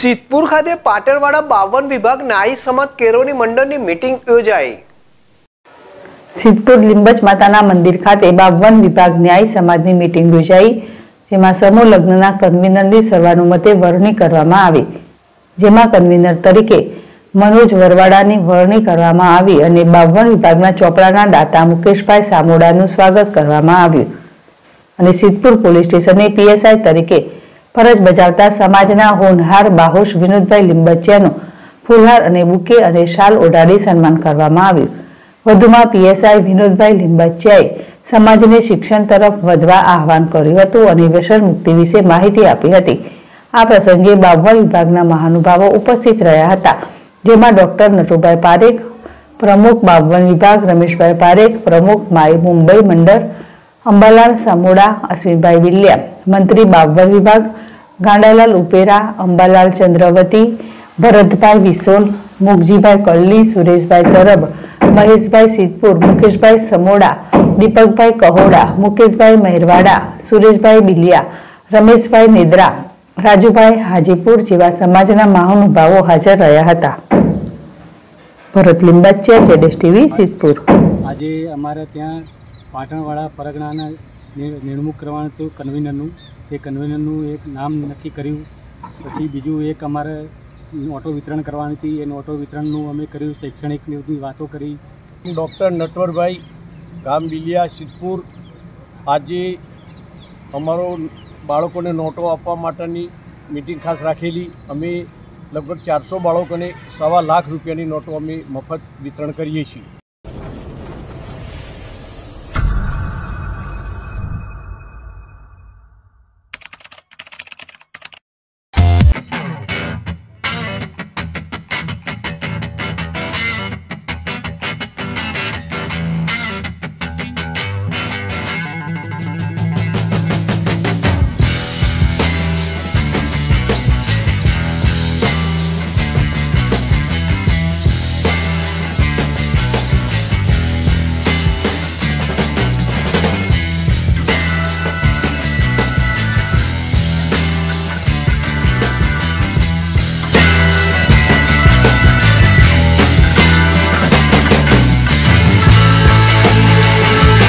સિદ્ધપુર ખાતે પાટણવાડા બાવન વિભાગ નાઈ સમાજ કેરોની મંડળની મીટિંગ યોજાઈ. સિદ્ધપુર લિંબજ માતાના મંદિર ખાતે બાવન વિભાગ ન્યાય સમાજની મીટિંગ યોજાઈ, જેમાં સમૂહ લગ્નના કન્વીનરની સર્વાનુમતે વરણી કરવામાં આવી. જેમાં કન્વીનર તરીકે મનોજ વરવાડાની વરણી કરવામાં આવી અને બાવન વિભાગના ચોપડાના દાતા મુકેશભાઈ સામોડાનું સ્વાગત કરવામાં આવ્યું. અને સિદ્ધપુર પોલીસ સ્ટેશને પીએસઆઈ તરીકે ફરજ બજાવતા સમાજના હોનહાર બાહોશ વિનોદભાઈ લીંબચિયાનું ફુલહાર અને બુકે અને શાલ ઓઢાડી સન્માન કરવામાં આવ્યું. વધુમાં પીએસઆઈ વિનોદભાઈ લીંબચિયાએ સમાજને શિક્ષણ તરફ વધવા આહવાન કર્યું હતું અને વ્યસન મુક્તિ વિશે માહિતી આપી હતી. આ પ્રસંગે બાબવા વિભાગના મહાનુભાવો ઉપસ્થિત રહ્યા હતા, જેમાં ડોક્ટર નટુભાઈ પારેખ, પ્રમુખ બાવન વિભાગ રમેશભાઈ પારેખ, પ્રમુખ માય મુંબઈ મંડળ, અંબાલાલ સામોડા, અશ્વિનભાઈ વિલિયા, મંત્રી બાવન વિભાગ ગાંડાલાલ ઉપેરા, અંબાલાલ ચંદ્રવતી, ભરતભાઈ વિસોલ મુગજીભાઈ કલ્લી, સુરેશભાઈ તરબ, મહેશભાઈ સિદ્ધપુર, મુકેશભાઈ સમોડા, દીપકભાઈ કહોડા, મુકેશભાઈ મહેરવાડા, સુરેશભાઈ બિલિયા, રમેશભાઈ નેદરા, રાજુભાઈ હાજીપુર જેવા સમાજના મહાનુભાવો હાજર રહ્યા હતા. ભરત લિંબાચિયા, જેડેશ ટીવી, સિદ્ધપુર. આજે અમારે ત્યાં પાટણવાળા પરગણાના નિર્મુખ કરવાનું હતું, કન્વીનરનું. એ કન્વીનરનું એક નામ નક્કી કર્યું. પછી બીજું એક અમારે નોટો વિતરણ કરવાની હતી. એ નોટો વિતરણનું અમે કર્યું શૈક્ષણિક બધી વાતો કરી. ડૉક્ટર નટવરભાઈ ગામ બિલિયા સિદ્ધપુર. આજે અમારો બાળકોને નોટો આપવા માટેની મિટિંગ ખાસ રાખેલી. અમે લગભગ ચારસો બાળકોને સવા લાખ રૂપિયાની નોટો અમે મફત વિતરણ કરીએ છીએ.